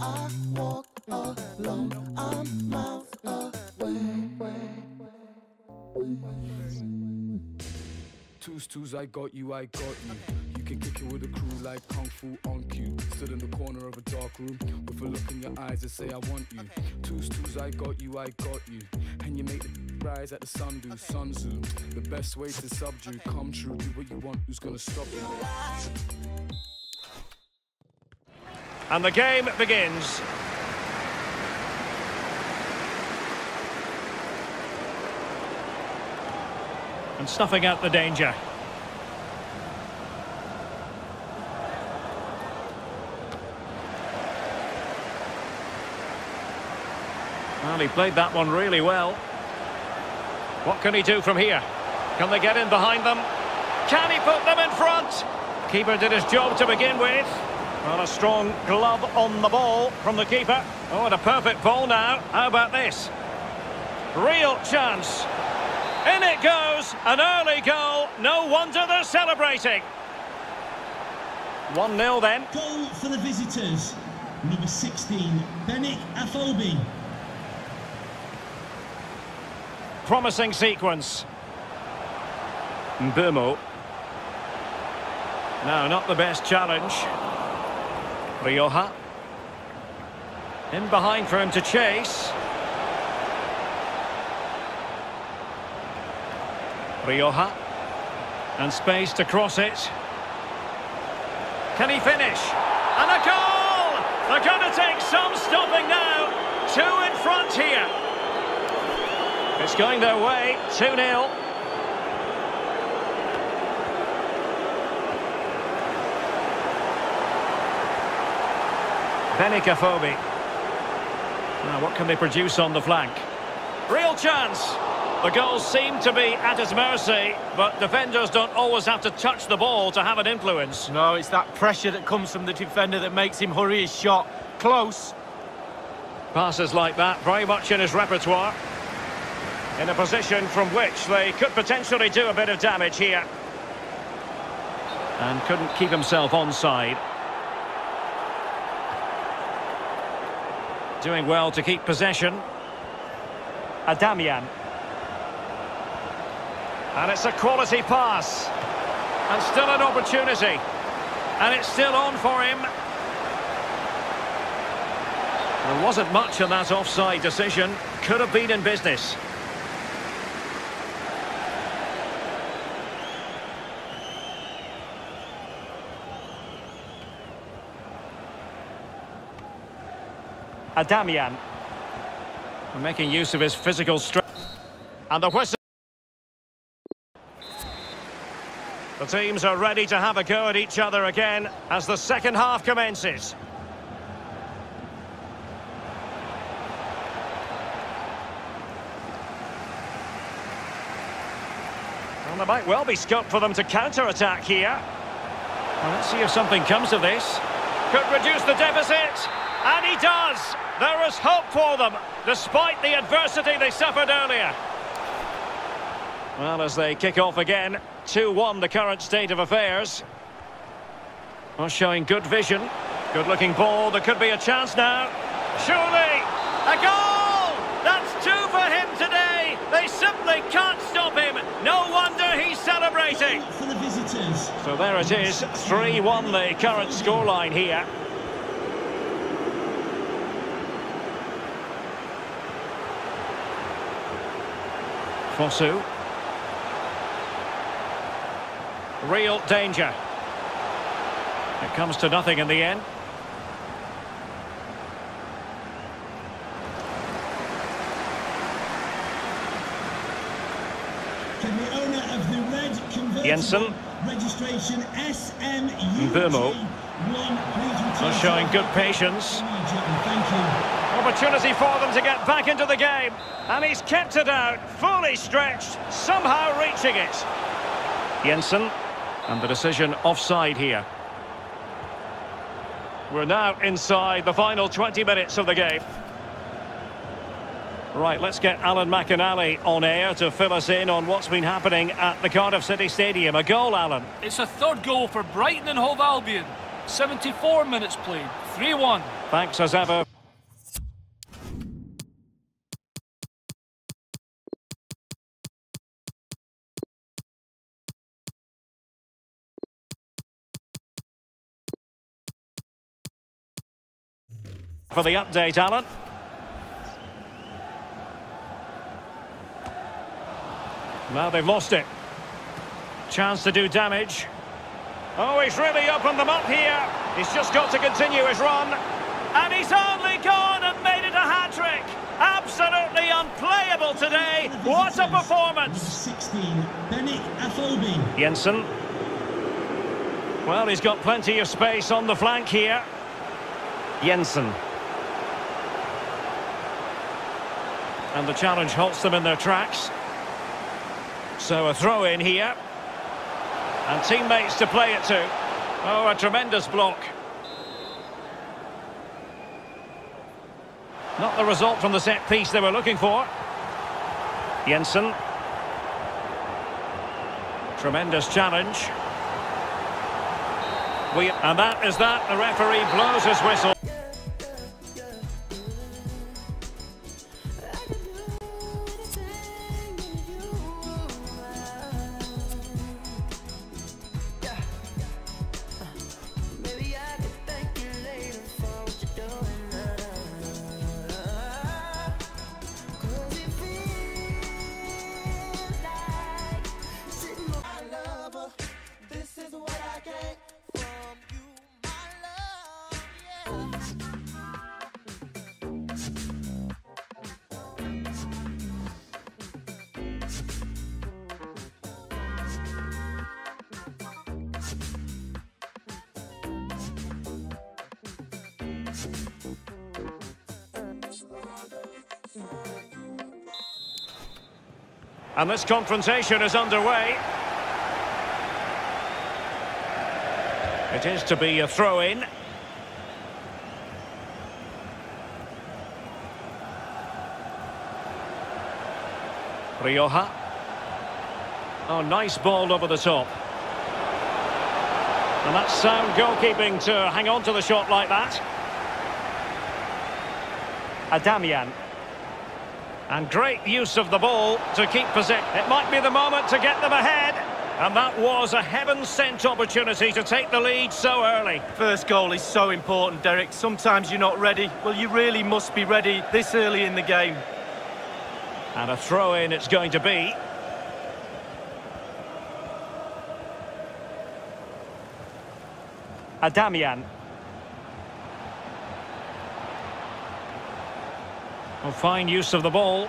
I walk alone, I'm miles away. Twos, twos, I got you, I got you. You can kick it with a crew like Kung Fu on cue. Stood in the corner of a dark room with a look in your eyes that say, I want you. Twos, twos, I got you, I got you. And you make the rise at the sun do, Sun Tzu. The best way to subdue, come true, do what you want, who's gonna stop you? And the game begins. And snuffing out the danger. Well, he played that one really well. What can he do from here? Can they get in behind them? Can he put them in front? Keeper did his job to begin with. Well, a strong glove on the ball from the keeper. Oh, and a perfect ball now. How about this? Real chance. In it goes. An early goal. No wonder they're celebrating. 1-0 then. Goal for the visitors. Number 16, Benik Afobe. Promising sequence. Mbeumo. No, not the best challenge. Rioja. In behind for him to chase. Rioja. And space to cross it. Can he finish? And a goal! They're going to take some stopping now. Two in front here. It's going their way. 2-0. Benik Afobe. Now, what can they produce on the flank? Real chance. The goals seem to be at his mercy, but defenders don't always have to touch the ball to have an influence. No, it's that pressure that comes from the defender that makes him hurry his shot. Close. Passes like that, very much in his repertoire. In a position from which they could potentially do a bit of damage here. And couldn't keep himself onside. Doing well to keep possession. Adamian. And it's a quality pass. And still an opportunity. And it's still on for him. There wasn't much in that offside decision. Could have been in business. Adamian. Making use of his physical strength. And the whistle. The teams are ready to have a go at each other again as the second half commences. Well, there might well be scope for them to counter-attack here. Well, let's see if something comes of this. Could reduce the deficit. And he does! There is hope for them, despite the adversity they suffered earlier. Well, as they kick off again, 2-1 the current state of affairs. Well, showing good vision. Good-looking ball. There could be a chance now. Surely! A goal! That's two for him today! They simply can't stop him. No wonder he's celebrating. For the visitors. So there it is, 3-1 the current scoreline here. Fosu. Real danger. It comes to nothing in the end. Can the owner of the red convertible Jensen. registration SMU Mbumo. one please return Well, showing good patience. Immediately. Thank you. Opportunity for them to get back into the game. And he's kept it out, fully stretched, somehow reaching it. Jensen, and the decision offside here. We're now inside the final 20 minutes of the game. Right, let's get Alan McInally on air to fill us in on what's been happening at the Cardiff City Stadium. A goal, Alan. It's a third goal for Brighton and Hove Albion. 74 minutes played, 3-1. Thanks as ever. For the update, Alan. Now they've lost it. Chance to do damage. Oh, he's really opened them up here. He's just got to continue his run. And he's only gone and made it a hat-trick. Absolutely unplayable today. What a performance. 16, Benik Afobe. Jensen. Well, he's got plenty of space on the flank here. Jensen. And the challenge halts them in their tracks. So a throw in here. And teammates to play it to. Oh, a tremendous block. Not the result from the set piece they were looking for. Jensen. Tremendous challenge. We, and that is that. The referee blows his whistle. And this confrontation is underway. It is to be a throw-in. Rioja. Oh, nice ball over the top. And that's sound goalkeeping to hang on to the shot like that. Adamian. And great use of the ball to keep possession. It might be the moment to get them ahead. And that was a heaven-sent opportunity to take the lead so early. First goal is so important, Derek. Sometimes you're not ready. Well, you really must be ready this early in the game. And a throw-in it's going to be. Adamian. Oh, fine use of the ball.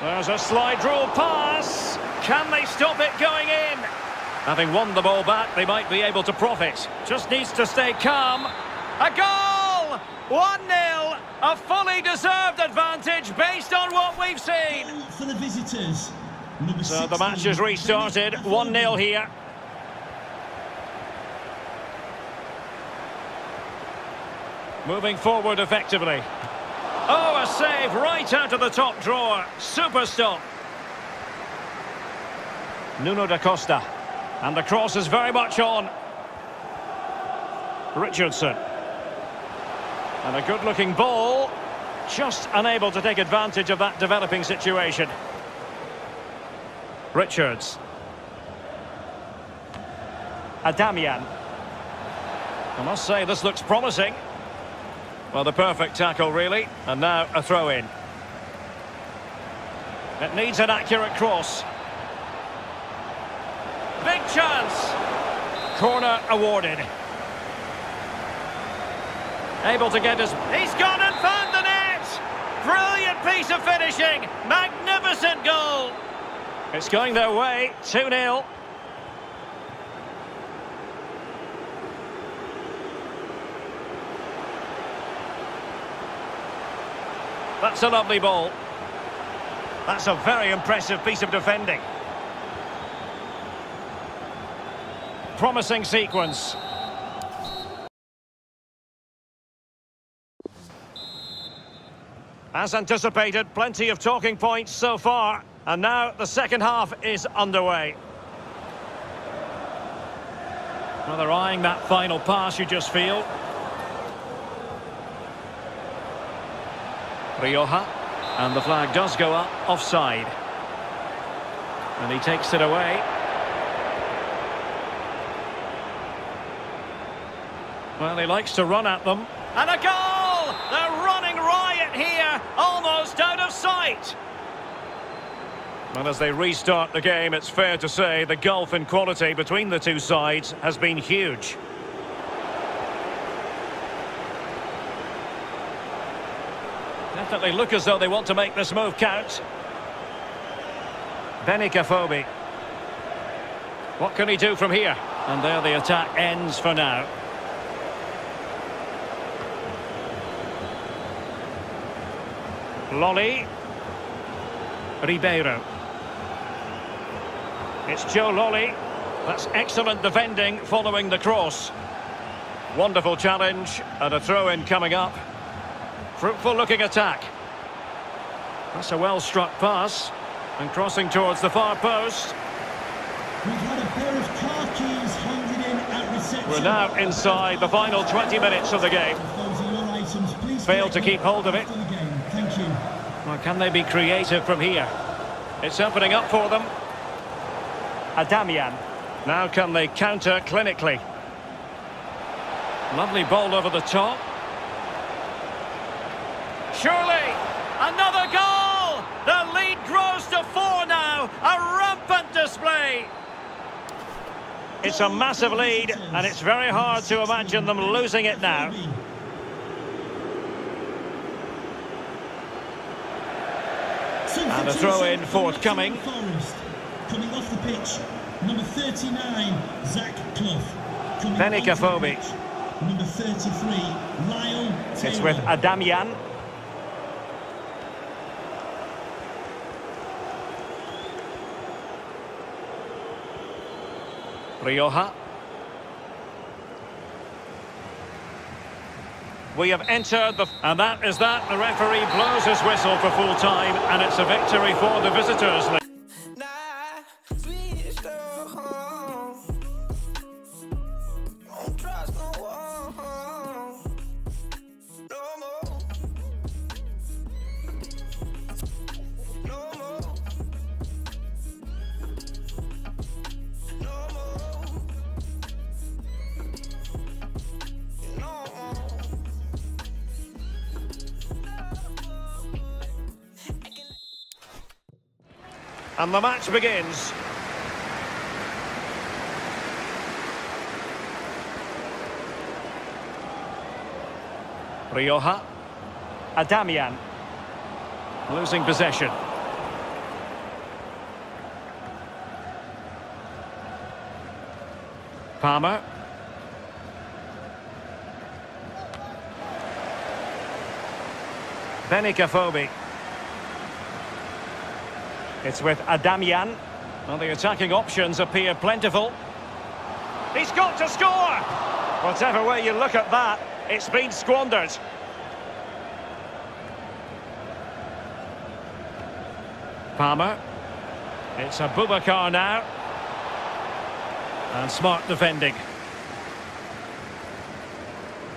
There's a slide rule pass. Can they stop it going in? Having won the ball back, they might be able to profit. Just needs to stay calm. A goal! 1-0. A fully deserved advantage based on what we've seen. For the visitors. Number So the 16, match has restarted. 1-0 here. Moving forward effectively. Oh, a save right out of the top drawer. Super stop. Nuno da Costa. And the cross is very much on. Richardson. And a good-looking ball. Just unable to take advantage of that developing situation. Richards. Adamian. I must say, this looks promising. Well, the perfect tackle, really. And now a throw-in. It needs an accurate cross. Big chance. Corner awarded. Able to get his... He's gone and found the net! Brilliant piece of finishing. Magnificent goal. It's going their way. 2-0. That's a lovely ball. That's a very impressive piece of defending. Promising sequence. As anticipated, plenty of talking points so far. And now the second half is underway. Well, they're eyeing that final pass, you just feel. Rioja. And the flag does go up offside. And he takes it away. Well, he likes to run at them. And a goal! They're running riot here, almost out of sight. And as they restart the game, it's fair to say the gulf in quality between the two sides has been huge. Definitely look as though they want to make this move count. Benik Afobe. What can he do from here? And there the attack ends for now. Lolly. Ribeiro. It's Joe Lolly. That's excellent defending following the cross. Wonderful challenge and a throw-in coming up. Fruitful looking attack. That's a well struck pass. And crossing towards the far post. We've had a pair of car keys handed in at reception. We're now inside the final 20 minutes of the game. If those are your items, please Failed to keep hold of it. after the game. Thank you. Well, can they be creative from here? It's opening up for them. Adamian. Now can they counter clinically? Lovely ball over the top. Surely, another goal! The lead grows to four now. A rampant display. It's a massive lead, and it's very hard to imagine them losing it now. And a throw-in forthcoming. Forest. Coming off the pitch, number 39, Zach Clough. Coming Benik onto the Afobe. pitch, Number 33, Lyle Taylor. It's with Adamian. Rioja. We have entered the... And that is that. The referee blows his whistle for full time, and it's a victory for the visitors. The match begins. Rioja. Adamian. Losing possession. Palmer. Benik Afobe. It's with Adamian. Well, the attacking options appear plentiful. He's got to score! Whatever way you look at that, it's been squandered. Palmer. It's a Bubakar now. And smart defending.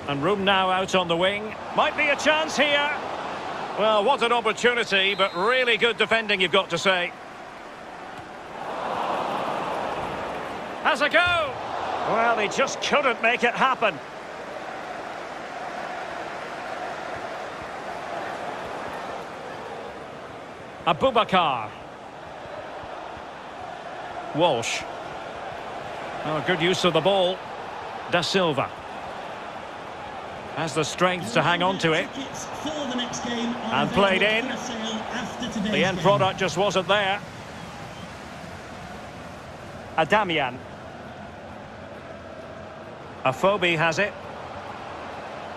And room now out on the wing. Might be a chance here. Well, what an opportunity, but really good defending, you've got to say. Has a go. Well, he just couldn't make it happen. Abubakar. Walsh. Oh, good use of the ball. Da Silva. Has the strength to hang on to it. For the next game And played in. The end product just wasn't there. Adamian. Afobe has it.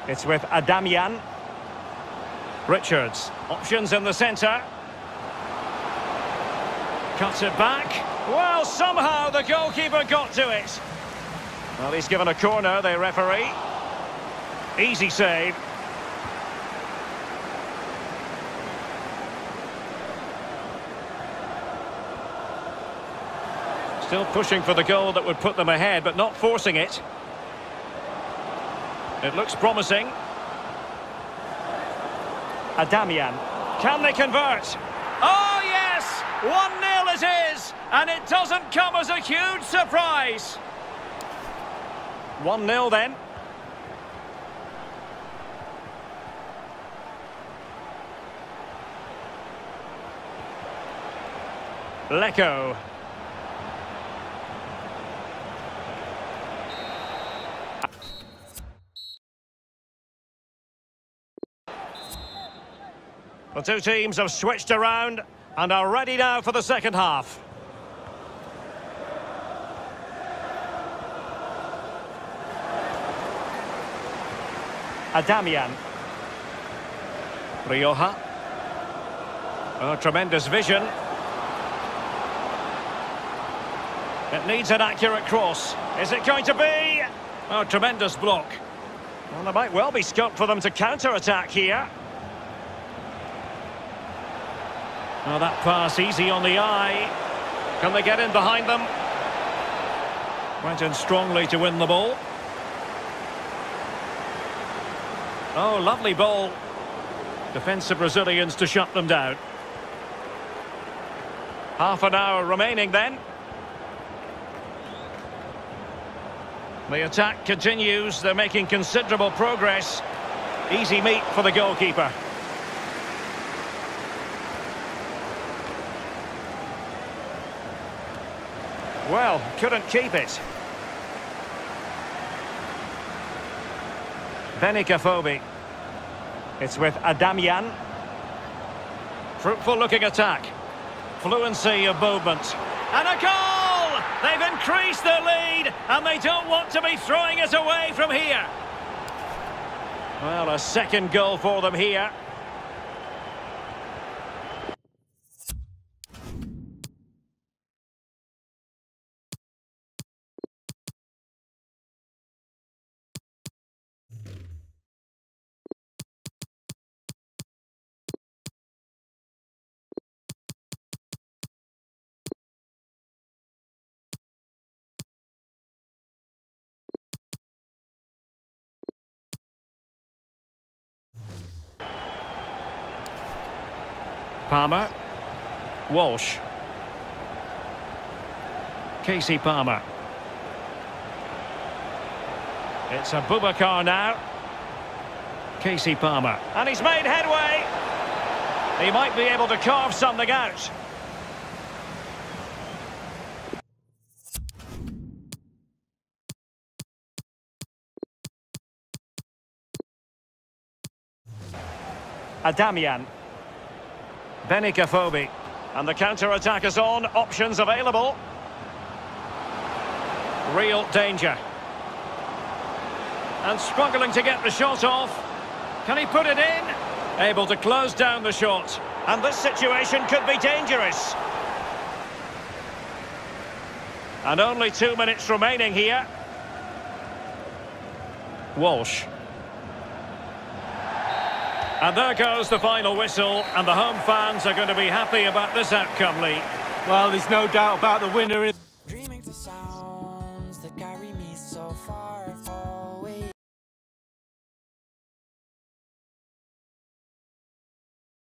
It's with Adamian. Richards. Options in the centre. Cuts it back. Well, somehow the goalkeeper got to it. Well, he's given a corner, the referee. Easy save. Still pushing for the goal that would put them ahead, but not forcing it. It looks promising. Adamian. Can they convert? Oh, yes! 1-0 it is! And it doesn't come as a huge surprise. 1-0 then. Leko. The two teams have switched around and are ready now for the second half. Adamian. Rioja. Oh, tremendous vision. It needs an accurate cross. Is it going to be? Oh, tremendous block. Well, there might well be scope for them to counter-attack here. Oh, that pass easy on the eye. Can they get in behind them? Went in strongly to win the ball. Oh, lovely ball. Defensive Brazilians to shut them down. Half an hour remaining then. The attack continues. They're making considerable progress. Easy meat for the goalkeeper. Well, couldn't keep it. Benica It's with Adamian. Fruitful looking attack. Fluency of movement. And a goal! They've increased their lead and they don't want to be throwing it away from here. Well, a second goal for them here. Palmer. Walsh. Casey Palmer. It's a Boubacar now. Casey Palmer. And he's made headway. He might be able to carve something out. Adamian. Benica And the counter-attack is on. Options available. Real danger. And struggling to get the shot off. Can he put it in? Able to close down the shot. And this situation could be dangerous. And only two minutes remaining here. Walsh. And there goes the final whistle, and the home fans are going to be happy about this outcome, Lee. Well, there's no doubt about the winner.